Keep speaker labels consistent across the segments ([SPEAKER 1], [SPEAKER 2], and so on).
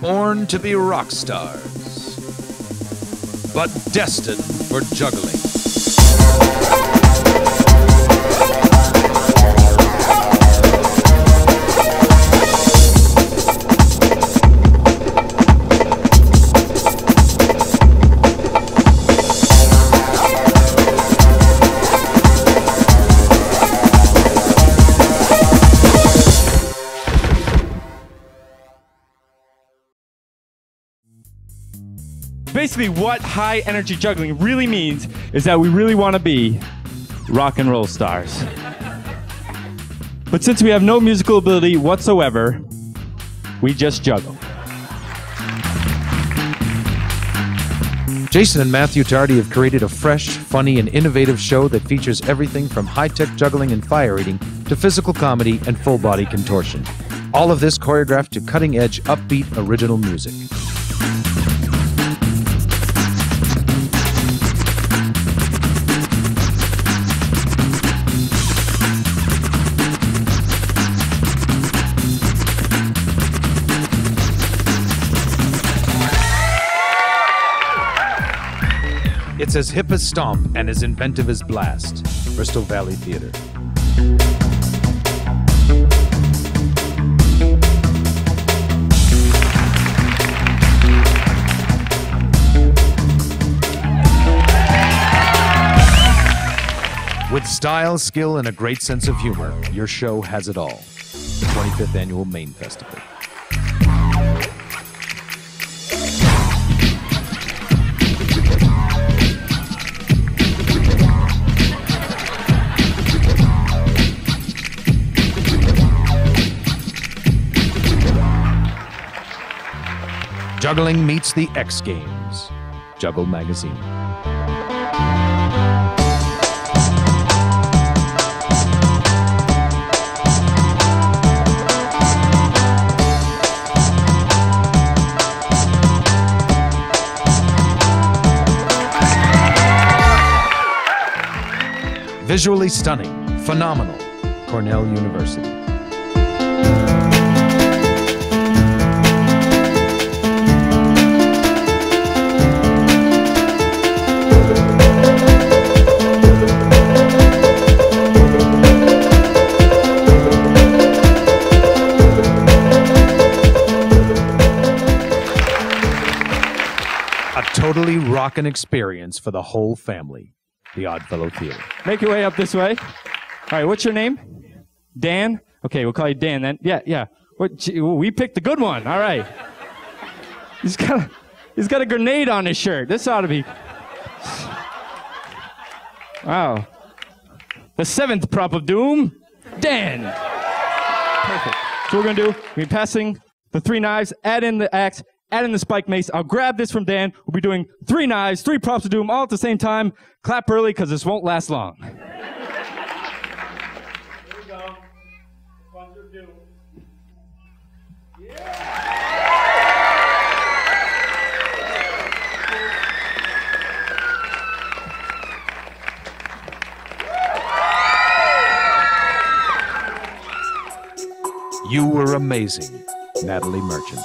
[SPEAKER 1] Born to be rock stars, but destined for juggling.
[SPEAKER 2] Basically, what high energy juggling really means is that we really want to be rock and roll stars. But since we have no musical ability whatsoever, we just juggle.
[SPEAKER 1] Jason and Matthew Tardy have created a fresh, funny, and innovative show that features everything from high tech juggling and fire eating to physical comedy and full body contortion. All of this choreographed to cutting edge, upbeat, original music. It's as hip as Stomp and as inventive as Blast. Bristol Valley Theater. With style, skill, and a great sense of humor, your show has it all. The 25th Annual Maine Festival. Juggling meets the X Games. Juggle Magazine. Visually stunning, phenomenal. Cornell University. Totally rockin' experience for the whole family. The Oddfellow Theater.
[SPEAKER 2] Make your way up this way. All right, what's your name? Dan? Okay, we'll call you Dan then. Yeah, yeah. What, we picked the good one. All right. He's got a, he's got a grenade on his shirt. This ought to be. Wow. The seventh prop of doom, Dan. Perfect. So we're gonna do, we're passing the three knives, add in the axe, add in the spike mace. I'll grab this from Dan. We'll be doing three knives, three props to do them all at the same time. Clap early because this won't last long.
[SPEAKER 1] You were amazing, Natalie Merchant.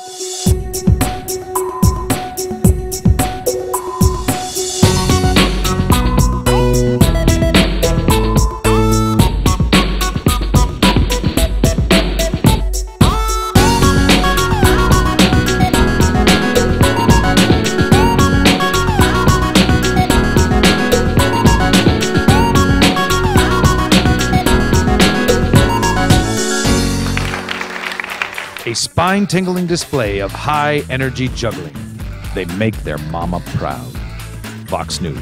[SPEAKER 1] A spine tingling display of high energy juggling. They make their mama proud. Fox News.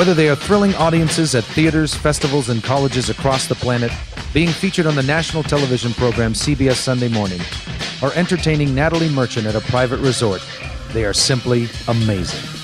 [SPEAKER 1] Whether they are thrilling audiences at theaters, festivals, and colleges across the planet, being featured on the national television program CBS Sunday Morning, or entertaining Natalie Merchant at a private resort, they are simply amazing.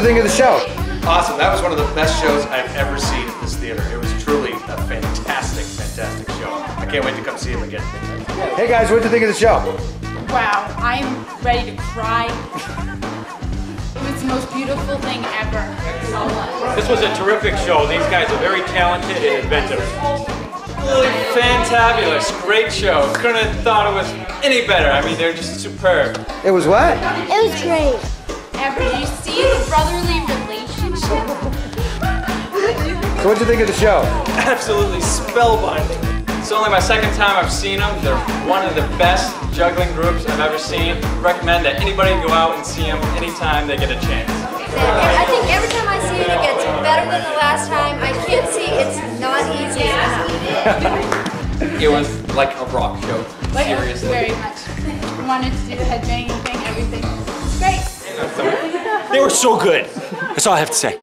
[SPEAKER 3] You think of the show?
[SPEAKER 4] Awesome. That was one of the best shows I've ever seen at this theater. It was truly a fantastic, fantastic show. I can't wait to come see him again.
[SPEAKER 3] Hey guys, what'd you think of the show?
[SPEAKER 5] Wow, I'm ready to cry. It was the most beautiful thing ever.
[SPEAKER 6] This was a terrific show. These guys are very talented and inventive.
[SPEAKER 4] Really fantabulous. Great show. Couldn't have thought it was any better. I mean, they're just superb.
[SPEAKER 3] It was what?
[SPEAKER 7] It was great.
[SPEAKER 5] Ever. Brotherly relationship?
[SPEAKER 3] So what'd you think of the show?
[SPEAKER 4] Absolutely spellbinding. It's only my second time I've seen them. They're one of the best juggling groups I've ever seen. Recommend that anybody go out and see them anytime they get a chance.
[SPEAKER 7] I think every time I see it, it gets better than the last time. I can't see it's not easy.
[SPEAKER 4] It was like a rock show. Seriously.
[SPEAKER 5] Very much. Wanted to do the headbanging thing, everything.
[SPEAKER 6] They were so good. That's all I have to say.